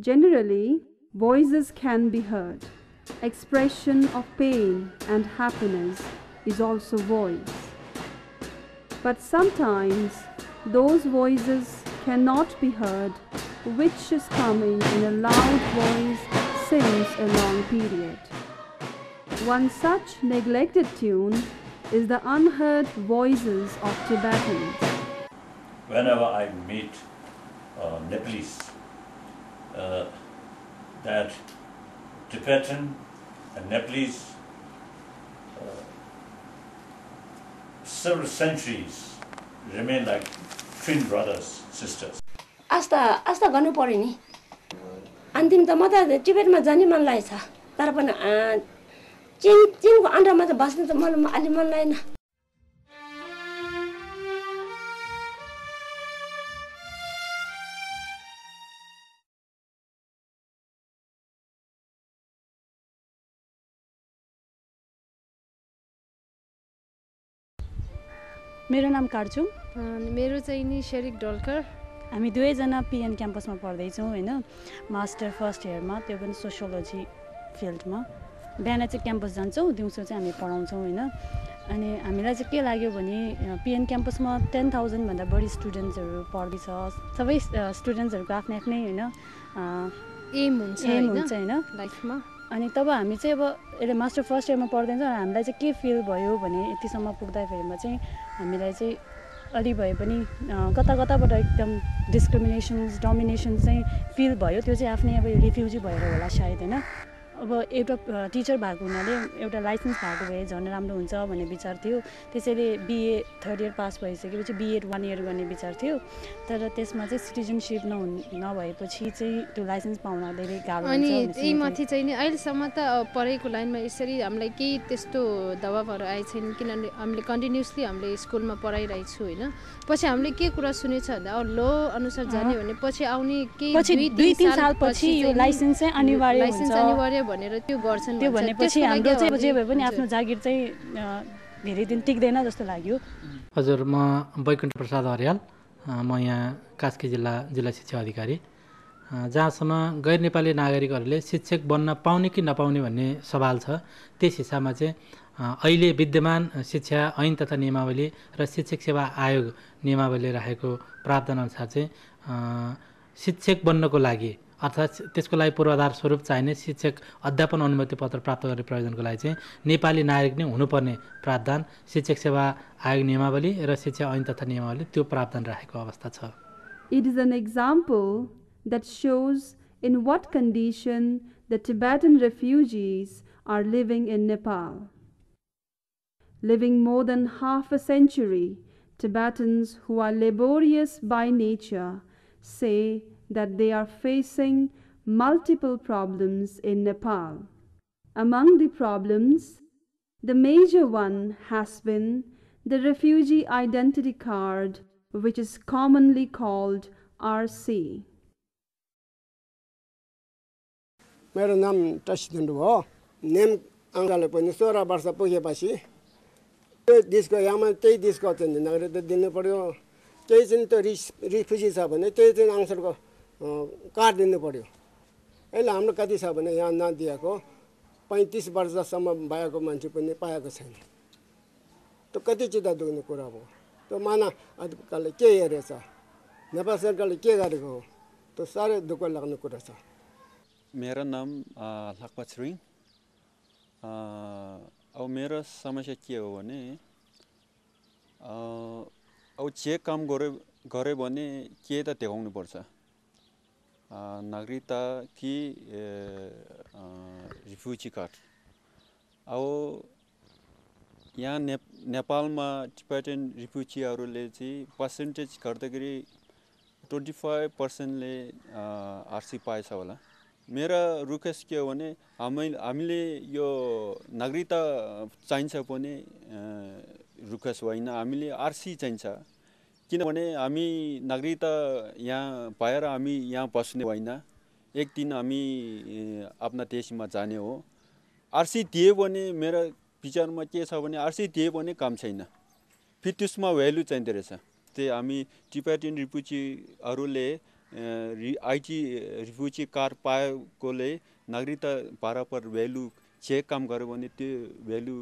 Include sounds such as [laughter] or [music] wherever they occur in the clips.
Generally, voices can be heard. Expression of pain and happiness is also voice. But sometimes those voices cannot be heard, which is coming in a loud voice since a long period. One such neglected tune is the unheard voices of Tibetans. whenever I meet uh, Nepalese, uh, that Tibetan and Nepalese, uh, several centuries remain like twin brothers, sisters. आस्था आस्था गर्नु पऱ्यो नि अन्तिम त म त टिबेटमा जाने मन लागेको छ तर पनि अँ, चिन चिनको अन्डरमा त बस्नु त मलाई अलि मन लागेन मेरो नाम कार्चुङ मेरो चाहिँ नि शेरिक डोल्कर। हामी दुवैजना पिएन क्याम्पसमा पढ्दैछौँ होइन? मास्टर फर्स्ट इयरमा त्यो पनि सोसियोलोजी फिल्डमा। बिहान चाहिँ क्याम्पस जान्छौँ दिउँसो चाहिँ हामी पढाउँछौँ होइन? अनि हामीलाई चाहिँ के लाग्यो भने पिएन क्याम्पसमा टेन थाउजन्डभन्दा बढी स्टुडेन्ट्सहरू पढ्दैछ। सबै स्टुडेन्ट्सहरूको आफ्नै आफ्नै होइन? एम हुन्छ एम हुन्छ होइन? लाइफमा। अनि तब हामी चाहिँ अब यसले मास्टर फर्स्ट इयरमा पढ्दैछौँ हामीलाई चाहिँ के फिल भयो भने यतिसम्म पुग्दाखेरिमा चाहिँ हामीलाई चाहिँ अलि भए पनि कता कताबाट एकदम डिस्क्रिमिनेसन्स डोमिनेसन चाहिँ फिल भयो। त्यो चाहिँ आफ्नै अब रिफ्युजी भएर होला सायद होइन? अब एउटा टिचर भएको हुनाले एउटा लाइसेन्स भएको भए झन् राम्रो हुन्छ भन्ने विचार थियो। त्यसैले बिए थर्ड इयर पास भइसकेपछि बिएड वान इयर गर्ने विचार थियो। तर त्यसमा चाहिँ सिटिजनसिप नहुने नभएपछि चाहिँ त्यो लाइसेन्स पाउन धेरै गाह्रो अनि त्यही माथि चाहिँ नि अहिलेसम्म त पढाइको लाइनमा यसरी हामीलाई केही त्यस्तो दबाबहरू आएको छैन किनभने हामीले कन्टिन्युसली हामीले स्कुलमा पढाइरहेको छु होइन। पछि हामीले के कुरा सुनेको छ भन्दा अब लो अनुसार जाने भने पछि आउने केही दुई तिन सालपछि यो लाइसेन्स चाहिँ अनिवार्य लाइसेन्स अनिवार्य भनेर त्यो गर्छन् त्यो। भनेपछि हाम्रो चाहिँ जे भए पनि हजुर। आफ्नो जागिर चाहिँ धेरै दिन टिक्दैन जस्तो लाग्यो हजुर म वैकुण्ठ प्रसाद अर्याल अ, म यहाँ कास्की जिल्ला जिल्ला शिक्षा अधिकारी जहाँसम्म गैर नेपाली नागरिकहरूले शिक्षक बन्न पाउने कि नपाउने भन्ने सवाल छ त्यस हिसाबमा चाहिँ अहिले विद्यमान शिक्षा ऐन तथा नियमावली र शिक्षक सेवा आयोग नियमावलीले राखेको प्रावधान अनुसार चाहिँ शिक्षक बन्नको लागि अर्थात् त्यसको लागि पूर्वाधार स्वरूप चाहिने शिक्षक अध्यापन अनुमति पत्र प्राप्त गर्ने प्रयोजनको लागि चाहिँ नेपाली नागरिक नै हुनुपर्ने प्रावधान। शिक्षक सेवा आयोग नियमावली र शिक्षा ऐन तथा नियमावली त्यो प्रावधान राखेको अवस्था छ। It is an example that shows in what condition the Tibetan refugees are living in Nepal living more than half a century Tibetans whose by nature say that they are facing multiple problems in Nepal. Among the problems, the major one has been the refugee identity card, which is commonly called RC. मेरो नाम टसिदुन्डु हो name अङ्कले पनि सोह्र वर्ष पुगेपछि त्यो देशको यामा त्यही देशको चाहिँ नागरिकता दिनु पऱ्यो केही चाहिँ त्यो रिस रिफ्युजी छ भने त्यही चाहिँ आन्सरको अँ, कार्ड दिनु पऱ्यो यसले हाम्रो कति छ भने यहाँ नदिएको पैँतिस वर्षसम्म भएको मान्छे पनि पाएको छैन। त्यो कति चित्त दुख्ने कुरा हो त्यो माना अधिकारले के हेरेछ? नेपाल सरकारले के गरेको हो? त्यो साह्रै दुःख लाग्ने कुरा छ। मेरो नाम लाक्पा छिरिङ अ, अब मेरो समस्या के हो भने अब जे काम गऱ्यो गऱ्यो भने के त देखाउनु पर्छ नागरिकता कि रिफ्युजी कार्ड अब यहाँ ने नेपालमा टिपेटन रिफ्युजीहरूले चाहिँ पर्सेन्टेज गर्दाखेरि ट्वेन्टी फाइभ पर्सेन्टले आरसी पाएछ होला मेरो रिक्वेस्ट के हो भने हामी हामीले यो नागरिकता चाहिन्छ भने रिक्वेस्ट होइन हामीले आरसी चाहिन्छ किनभने हामी नागरिकता यहाँ पाएर हामी यहाँ बस्ने होइन। एक दिन हामी आफ्ना देशमा जाने हो। आरसी दियो भने मेरो विचारमा के छ भने आरसी दियो भने काम छैन। फेरि त्यसमा भ्यालु चाहिँदो रहेछ। त्यही हामी टिपेटिन रिपुचीहरूले रि आइटी रिफ्युजी कार्ड पाएकोले नागरिकता पारापर भ्यालु चेक काम गऱ्यो भने त्यो भ्यालु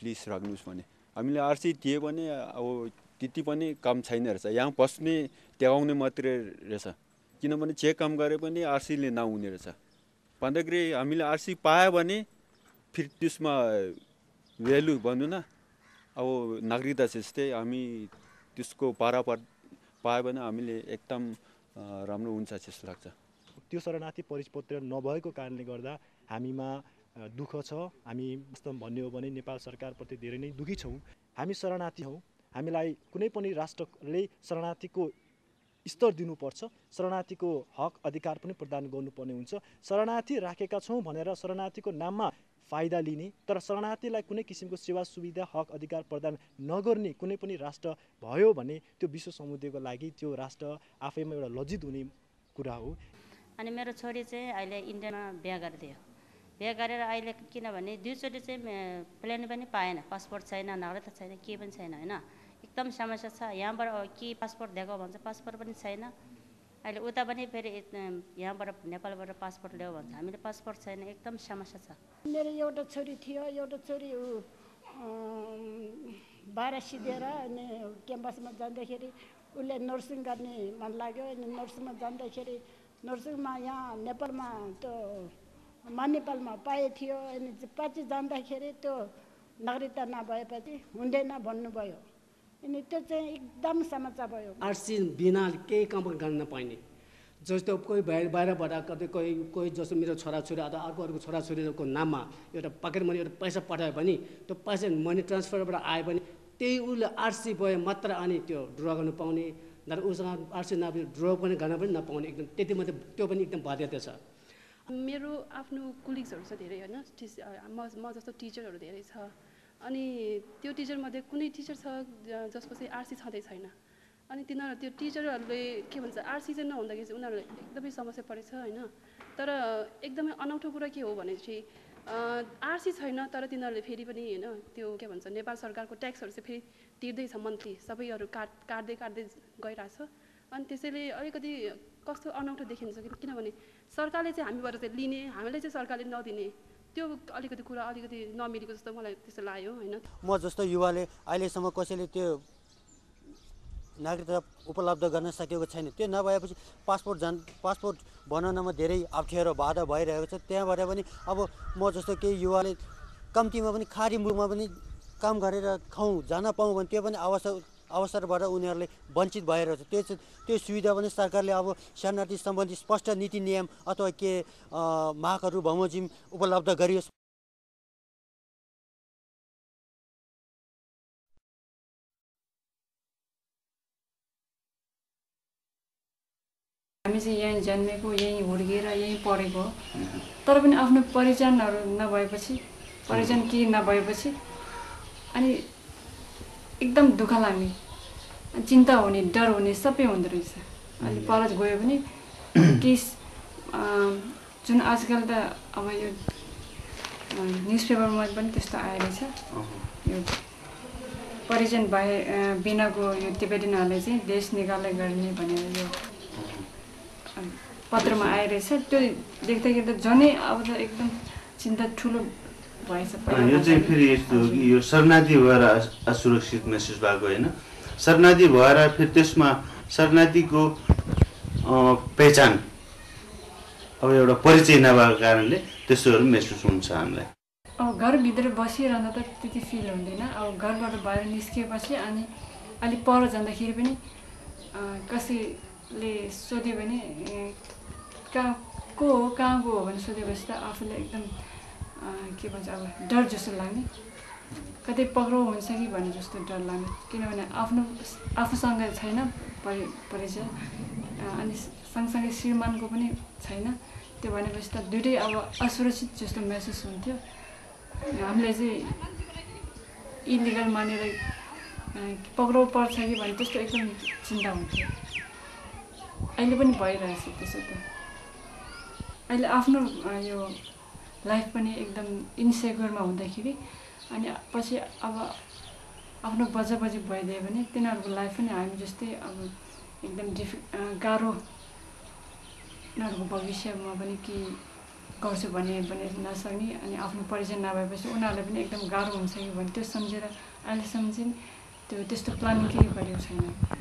प्लिज राख्नुहोस् भने। हामीले आरसी दियो भने अब त्यति पनि काम छैन रहेछ। यहाँ बस्ने ट्याउने मात्रै रहेछ। किनभने चेक काम गरे पनि आरसीले नहुने रहेछ। भन्दाखेरि हामीले आरसी पायो भने फेरि त्यसमा भ्यालु भनौँ न। अब नागरिकता जस्तै हामी त्यसको पारापार पायो भने हामीले एकदम राम्रो हुन्छ जस्तो लाग्छ। त्यो शरणार्थी परिपत्र नभएको कारणले गर्दा हामीमा दुःख छ। हामी वास्तव भन्ने हो भने नेपाल सरकारप्रति धेरै नै दुःखी छौँ। हामी शरणार्थी हौँ। हामीलाई कुनै पनि राष्ट्रले शरणार्थीको स्तर दिनुपर्छ शरणार्थीको हक अधिकार पनि प्रदान गर्नुपर्ने हुन्छ। शरणार्थी राखेका छौँ भनेर शरणार्थीको नाममा फाइदा लिने तर शरणार्थीलाई कुनै किसिमको सेवा सुविधा हक अधिकार प्रदान नगर्ने कुनै पनि राष्ट्र भयो भने त्यो विश्व समुदायको लागि त्यो राष्ट्र आफैमा एउटा लज्जित हुने कुरा हो। अनि मेरो छोरी चाहिँ अहिले इन्डियामा बिहा गरिदियो। बिहा गरेर अहिले किनभने दुईचोटि चाहिँ प्लेन पनि पाएन पासपोर्ट छैन नागरिकता छैन केही पनि छैन होइन। एकदम समस्या छ। यहाँबाट के पासपोर्ट दिएको भन्छ पासपोर्ट पनि छैन। अहिले उता पनि फेरि यहाँबाट नेपालबाट पासपोर्ट ल्याऊ भन्छ। हामीले पासपोर्ट छैन एकदम समस्या छ। मेरो एउटा छोरी थियो एउटा छोरी बाह्र सिधेर अनि क्याम्पसमा जाँदाखेरि उसले नर्सिङ गर्ने मन लाग्यो। अनि नर्सिङमा जाँदाखेरि नर्सिङमा यहाँ नेपालमा त्यो नेपालमा पाए थियो। अनि पछि जाँदाखेरि त्यो नागरिकता नभएपछि हुँदैन भन्नुभयो। अनि त्यो चाहिँ एकदम समस्या भयो। आरसी बिना केही काम गर्न नपाइने जस्तो कोही बाहिर बाहिरबाट कतै कोही कोही जस्तो मेरो छोराछोरी अथवा अर्को अर्को छोराछोरीको नाममा एउटा पकेट मनी एउटा पैसा पठायो भने त्यो पैसा मनी ट्रान्सफरबाट आयो भने त्यही उसले आरसी भयो मात्र अनि त्यो ड्र गर्नु पाउने नत्र उसँग आरसी नभए ड्र पनि गर्न पनि नपाउने एकदम त्यति मात्रै त्यो पनि एकदम बाध्यता छ। मेरो आफ्नो कुलिग्सहरू छ धेरै होइन? म म जस्तो टिचरहरू धेरै छ। अनि त्यो टिचरमध्ये कुनै टिचर छ जसको चाहिँ आरसी छँदै छैन। अनि तिनीहरू त्यो टिचरहरूले के भन्छ आरसी चाहिँ नहुँदाखेरि चाहिँ उनीहरूलाई एकदमै समस्या परेछ होइन। तर एकदमै अनौठो कुरा के हो भने चाहिँ आरसी छैन तर तिनीहरूले फेरि पनि होइन त्यो के भन्छ नेपाल सरकारको ट्याक्सहरू चाहिँ फेरि तिर्दैछ मन्थली। सबैहरू काट काट्दै काट्दै गइरहेछ। अनि त्यसैले अलिकति कस्तो अनौठो देखिन्छ किनभने सरकारले चाहिँ हामीबाट चाहिँ लिने हामीले चाहिँ सरकारले नदिने। त्यो अलिकति कुरा अलिकति नमिलेको जस्तो मलाई त्यस्तो लाग्यो होइन? म जस्तो युवाले अहिलेसम्म कसैले त्यो नागरिकता उपलब्ध गर्न सकेको छैन। त्यो नभएपछि पासपोर्ट जान पासपोर्ट बनाउनमा धेरै अप्ठ्यारो बाधा भइरहेको छ। त्यहाँबाट पनि अब म जस्तो केही युवाले कम्तीमा पनि खारी मुलुकमा पनि काम गरेर खाउँ जान पाउँ भने त्यो पनि अवसर अवसरबाट उनीहरूले वञ्चित भएर त्यो त्यो सुविधा पनि सरकारले अब शरणार्थी सम्बन्धी स्पष्ट नीति नियम अथवा के मागहरू बमोजिम उपलब्ध गरियोस्। हामी चाहिँ यहीँ जन्मेको यहीँ हुर्किएर यहीँ पढेको तर पनि आफ्नो परिजनहरू नभएपछि परिजन के नभएपछि अनि एकदम दुःख लाग्ने चिन्ता हुने डर हुने सबै हुँदो रहेछ। अहिले पर गयो भने [coughs] केस जुन आजकल त अब यो न्युज पेपरमा पनि त्यस्तो आइरहेछ यो परिजन भए बिनाको यो तिब्बतीहरूले चाहिँ देश निकाल्दै गर्ने भनेर यो पत्रमा आइरहेछ त्यो देख्दाखेरि त झनै अब त एकदम चिन्ता ठुलो यो चाहिँ फेरि यस्तो हो कि यो शरणार्थी भएर असुरक्षित महसुस भएको होइन? शरणार्थी भएर फेरि त्यसमा शरणार्थीको पहिचान अब एउटा परिचय नभएको कारणले त्यस्तोहरू महसुस हुन्छ हामीलाई। अब घरभित्र बसिरहँदा त त्यति फिल हुँदैन। अब घरबाट बाहिर निस्किएपछि अनि अलिक पर जाँदाखेरि पनि कसैले सोध्यो भने कहाँ को हो कहाँको हो? भने सोधेपछि त आफूले एकदम के भन्छ अब डर जस्तो लाग्ने। कतै पक्राउ हुन्छ कि भन्ने जस्तो डर लाग्ने किनभने आफ्नो आफूसँग छैन परि परिचय। अनि सँगसँगै श्रीमानको पनि छैन। त्यो भनेपछि त दुइटै अब असुरक्षित जस्तो महसुस हुन्थ्यो। हामीले चाहिँ इलिगल मानेर पक्राउ पर्छ कि भने त्यस्तो एकदम चिन्ता हुन्थ्यो। अहिले पनि भइरहेछ त्यसो त। अहिले आफ्नो यो लाइफ पनि एकदम इन्सेक्योरमा हुँदाखेरि अनि पछि अब आफ्नो बजा बजी भइदियो भने तिनीहरूको लाइफ पनि हामी जस्तै अब एकदम डिफि गाह्रो उनीहरूको भविष्यमा पनि के गर्छु भने भने नसक्ने अनि आफ्नो परिचय नभएपछि उनीहरूलाई पनि एकदम गाह्रो हुन्छ कि भने त्यो सम्झेर अहिलेसम्म चाहिँ त्यो त्यस्तो प्लानिङ केही गरेको छैन।